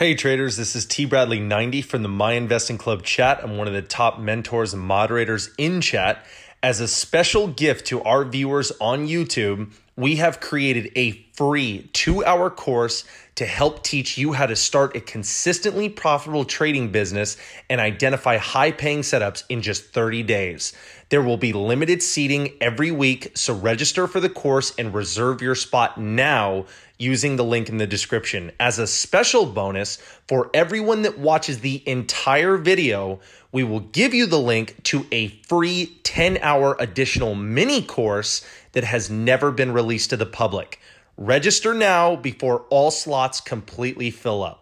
Hey traders, this is T Bradley 90 from the My Investing Club chat. I'm one of the top mentors and moderators in chat. As a special gift to our viewers on YouTube, we have created a free two hour course to help teach you how to start a consistently profitable trading business and identify high paying setups in just 30 days. There will be limited seating every week, so register for the course and reserve your spot now using the link in the description. As a special bonus for everyone that watches the entire video, we will give you the link to a free 10 hour additional mini course that has never been released to the public. Register now before all slots completely fill up.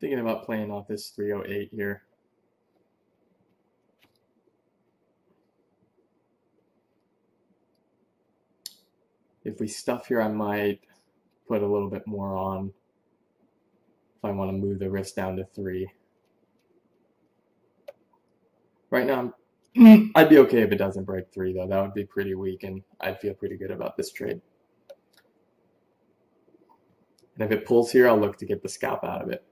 Thinking about playing off this 308 here. If we stuff here, I might put a little bit more on if I want to move the risk down to three. Right now, I'm, I'd be okay if it doesn't break three, though. That would be pretty weak, and I'd feel pretty good about this trade. And if it pulls here, I'll look to get the scalp out of it.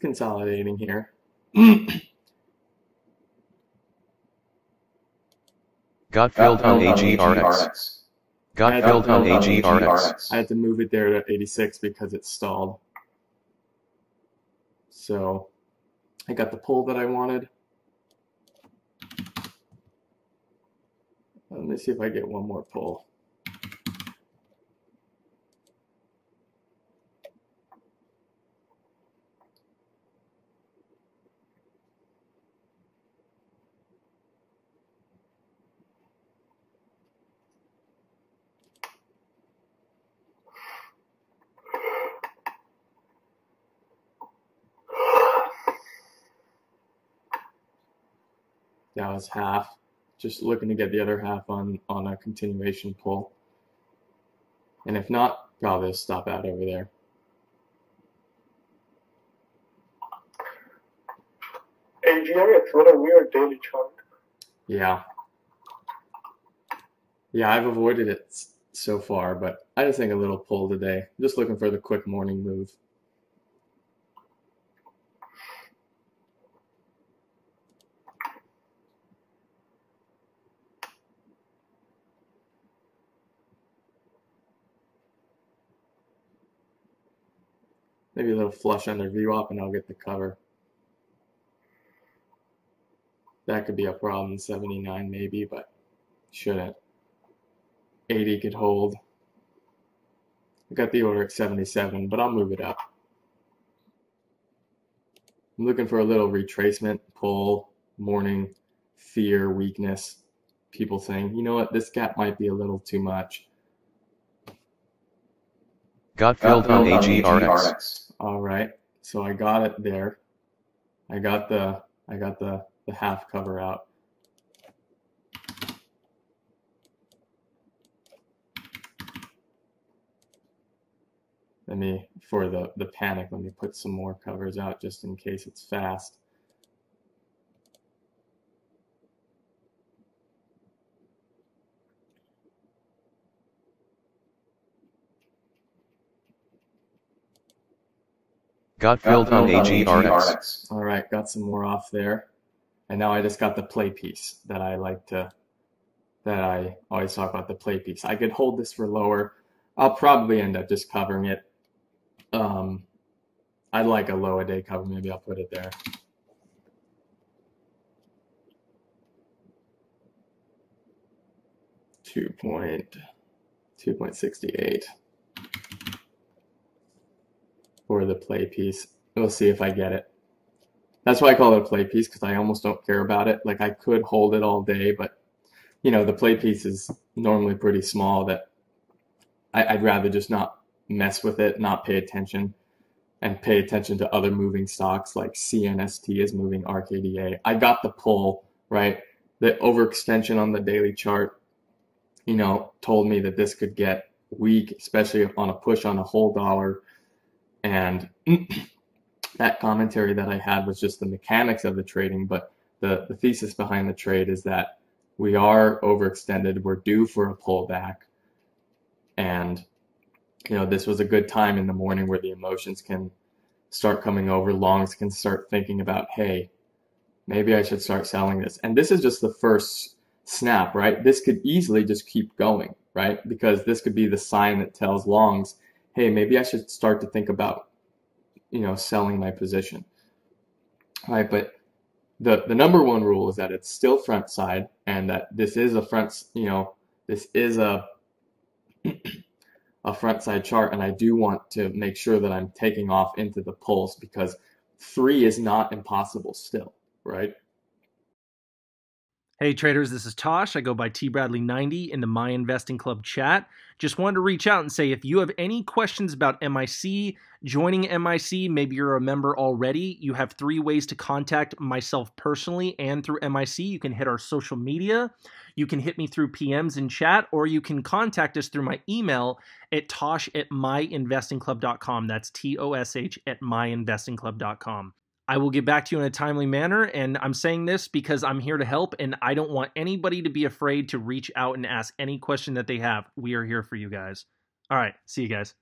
Consolidating here. Got filled on AGRX. Got filled on AGRX. I had to move it there to 86 because it stalled. So I got the pull that I wanted. Let me see if I get one more pull. That was half. Just looking to get the other half on, on a continuation pull. And if not, probably stop out over there. AGRX, what a weird daily chart. Yeah. Yeah, I've avoided it so far, but I just think a little pull today. just looking for the quick morning move. Maybe a little flush on their VWAP and I'll get the cover. That could be a problem, 79 maybe, but shouldn't. 80 could hold. I got the order at 77, but I'll move it up. I'm looking for a little retracement, pull, morning, fear, weakness. People saying, you know what, this gap might be a little too much. Gotfeld on AGRX. All right. So I got it there. I got the I got the, the half cover out. Let me for the, the panic, let me put some more covers out just in case it's fast. Got filled on AGRX. All right, got some more off there. And now I just got the play piece that I like to, that I always talk about the play piece. I could hold this for lower. I'll probably end up just covering it. Um, I'd like a low a day cover. Maybe I'll put it there. Two point two point sixty eight for the play piece. We'll see if I get it. That's why I call it a play piece because I almost don't care about it. Like I could hold it all day, but you know the play piece is normally pretty small. That I, would rather just not mess with it, not pay attention, and pay attention to other moving stocks like CNST is moving RKDA. I got the pull right. The overextension on the daily chart, you know, told me that this could get weak, especially on a push on a whole dollar and that commentary that I had was just the mechanics of the trading, but the, the thesis behind the trade is that we are overextended, we're due for a pullback. And, you know, this was a good time in the morning where the emotions can start coming over, longs can start thinking about, hey, maybe I should start selling this. And this is just the first snap, right? This could easily just keep going, right? Because this could be the sign that tells longs, hey, maybe I should start to think about, you know, selling my position. All right, but the the number one rule is that it's still front side and that this is a front, you know, this is a a front side chart and I do want to make sure that I'm taking off into the pulse because 3 is not impossible still, right? Hey traders, this is Tosh. I go by T Bradley 90 in the My Investing Club chat. Just wanted to reach out and say if you have any questions about MIC, joining MIC, maybe you're a member already, you have three ways to contact myself personally and through MIC. You can hit our social media, you can hit me through PMs in chat, or you can contact us through my email at tosh at myinvestingclub.com. That's T O S H at myinvestingclub.com. I will get back to you in a timely manner. And I'm saying this because I'm here to help and I don't want anybody to be afraid to reach out and ask any question that they have. We are here for you guys. All right. See you guys.